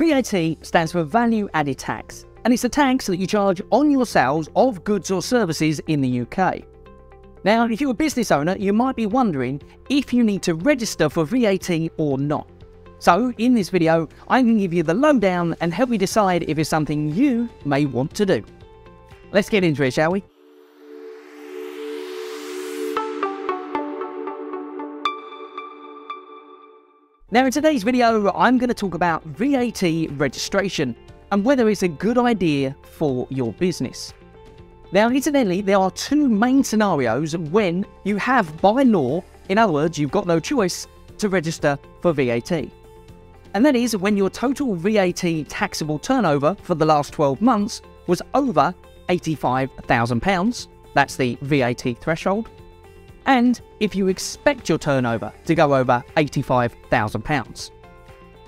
VAT stands for Value Added Tax, and it's a tax that you charge on your sales of goods or services in the UK. Now, if you're a business owner, you might be wondering if you need to register for VAT or not. So, in this video, I'm going to give you the lowdown and help you decide if it's something you may want to do. Let's get into it, shall we? Now in today's video, I'm going to talk about VAT registration and whether it's a good idea for your business. Now incidentally, there are two main scenarios when you have by law, in other words, you've got no choice to register for VAT. And that is when your total VAT taxable turnover for the last 12 months was over £85,000, that's the VAT threshold, and if you expect your turnover to go over £85,000.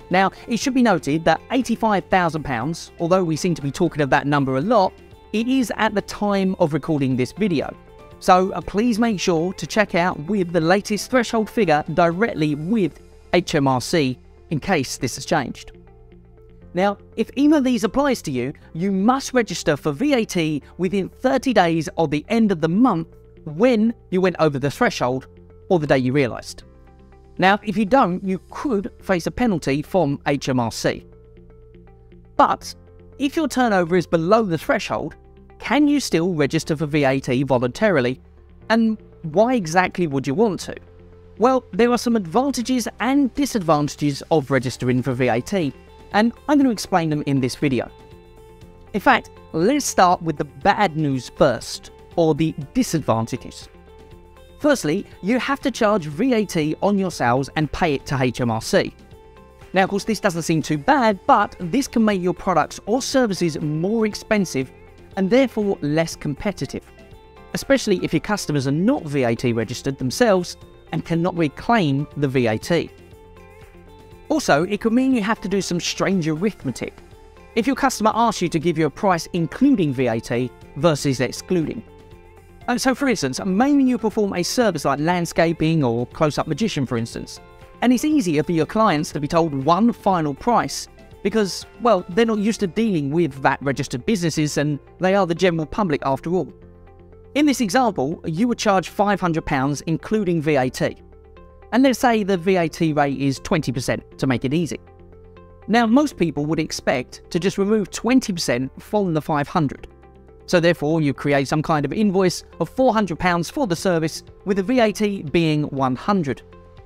Now, it should be noted that £85,000, although we seem to be talking of that number a lot, it is at the time of recording this video. So uh, please make sure to check out with the latest threshold figure directly with HMRC in case this has changed. Now, if either of these applies to you, you must register for VAT within 30 days of the end of the month when you went over the threshold or the day you realised. Now, if you don't, you could face a penalty from HMRC. But if your turnover is below the threshold, can you still register for VAT voluntarily? And why exactly would you want to? Well, there are some advantages and disadvantages of registering for VAT, and I'm going to explain them in this video. In fact, let's start with the bad news first or the disadvantages. Firstly, you have to charge VAT on your sales and pay it to HMRC. Now, of course, this doesn't seem too bad, but this can make your products or services more expensive and therefore less competitive, especially if your customers are not VAT registered themselves and cannot reclaim the VAT. Also, it could mean you have to do some strange arithmetic. If your customer asks you to give you a price including VAT versus excluding, and so, for instance, maybe you perform a service like landscaping or close up magician, for instance, and it's easier for your clients to be told one final price because, well, they're not used to dealing with VAT registered businesses and they are the general public after all. In this example, you would charge £500 including VAT. And let's say the VAT rate is 20% to make it easy. Now, most people would expect to just remove 20% from the 500 so therefore, you create some kind of invoice of £400 for the service, with the VAT being 100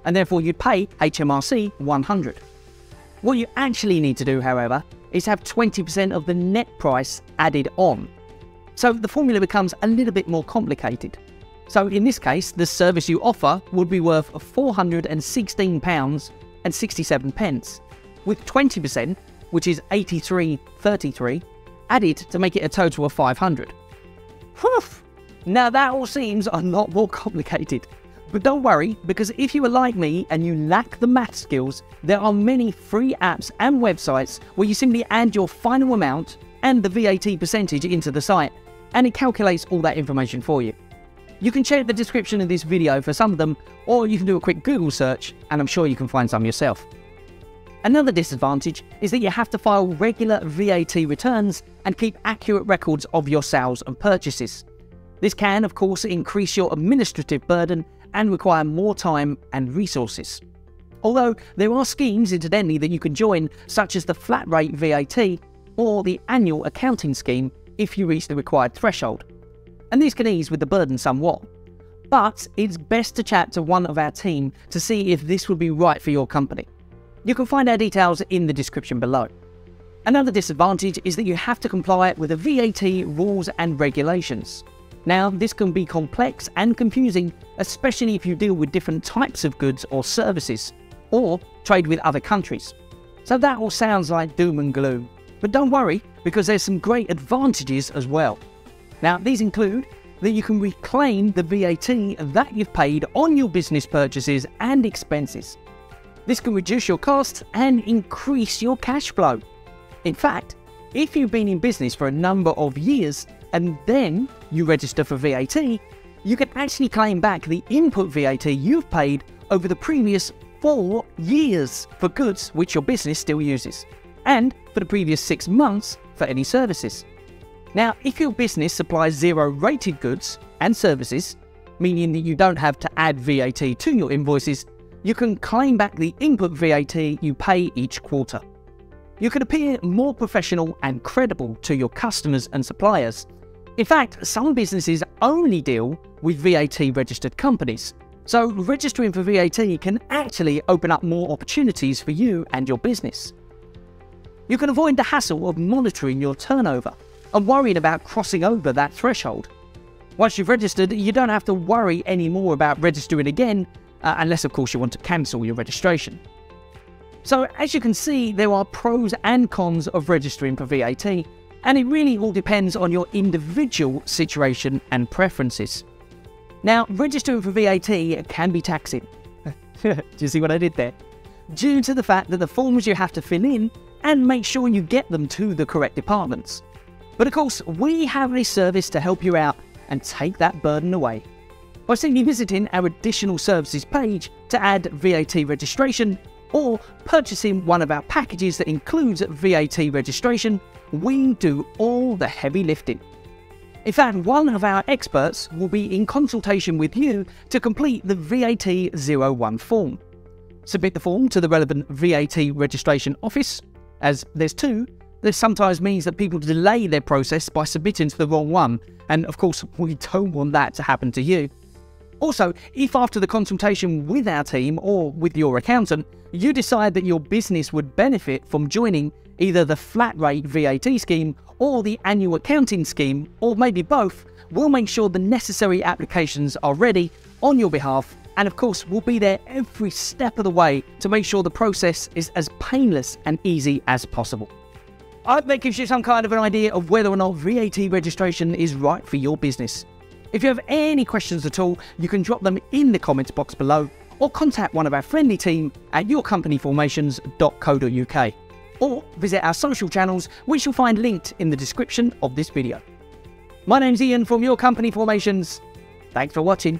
and therefore you'd pay HMRC 100 What you actually need to do, however, is have 20% of the net price added on. So the formula becomes a little bit more complicated. So in this case, the service you offer would be worth £416 and 67 pence, with 20%, which is 83.33, added to make it a total of 500. Whew. Now that all seems a lot more complicated. But don't worry, because if you are like me and you lack the math skills, there are many free apps and websites where you simply add your final amount and the VAT percentage into the site, and it calculates all that information for you. You can check the description of this video for some of them, or you can do a quick Google search, and I'm sure you can find some yourself. Another disadvantage is that you have to file regular VAT returns and keep accurate records of your sales and purchases. This can, of course, increase your administrative burden and require more time and resources. Although there are schemes, incidentally, that you can join, such as the flat rate VAT or the annual accounting scheme if you reach the required threshold. And these can ease with the burden somewhat. But it's best to chat to one of our team to see if this would be right for your company. You can find our details in the description below. Another disadvantage is that you have to comply with the VAT rules and regulations. Now, this can be complex and confusing, especially if you deal with different types of goods or services, or trade with other countries. So that all sounds like doom and gloom. But don't worry, because there's some great advantages as well. Now, these include that you can reclaim the VAT that you've paid on your business purchases and expenses. This can reduce your costs and increase your cash flow. In fact, if you've been in business for a number of years and then you register for VAT, you can actually claim back the input VAT you've paid over the previous four years for goods which your business still uses. and for the previous six months for any services. Now, if your business supplies zero rated goods and services, meaning that you don't have to add VAT to your invoices, you can claim back the input VAT you pay each quarter. You can appear more professional and credible to your customers and suppliers. In fact, some businesses only deal with VAT registered companies, so registering for VAT can actually open up more opportunities for you and your business. You can avoid the hassle of monitoring your turnover and worrying about crossing over that threshold. Once you've registered, you don't have to worry anymore about registering again, uh, unless of course you want to cancel your registration. So as you can see, there are pros and cons of registering for VAT, and it really all depends on your individual situation and preferences. Now, registering for VAT can be taxing. Do you see what I did there? Due to the fact that the forms you have to fill in and make sure you get them to the correct departments. But of course, we have a service to help you out and take that burden away. By simply visiting our additional services page to add VAT registration or purchasing one of our packages that includes VAT registration, we do all the heavy lifting. In fact, one of our experts will be in consultation with you to complete the VAT 01 form. Submit the form to the relevant VAT registration office. As there's two, this sometimes means that people delay their process by submitting to the wrong one, and of course, we don't want that to happen to you. Also, if after the consultation with our team or with your accountant, you decide that your business would benefit from joining either the flat rate VAT scheme or the annual accounting scheme, or maybe both, we'll make sure the necessary applications are ready on your behalf. And of course, we'll be there every step of the way to make sure the process is as painless and easy as possible. I hope that gives you some kind of an idea of whether or not VAT registration is right for your business. If you have any questions at all, you can drop them in the comments box below or contact one of our friendly team at yourcompanyformations.co.uk or visit our social channels, which you'll find linked in the description of this video. My name's Ian from Your Company Formations. Thanks for watching.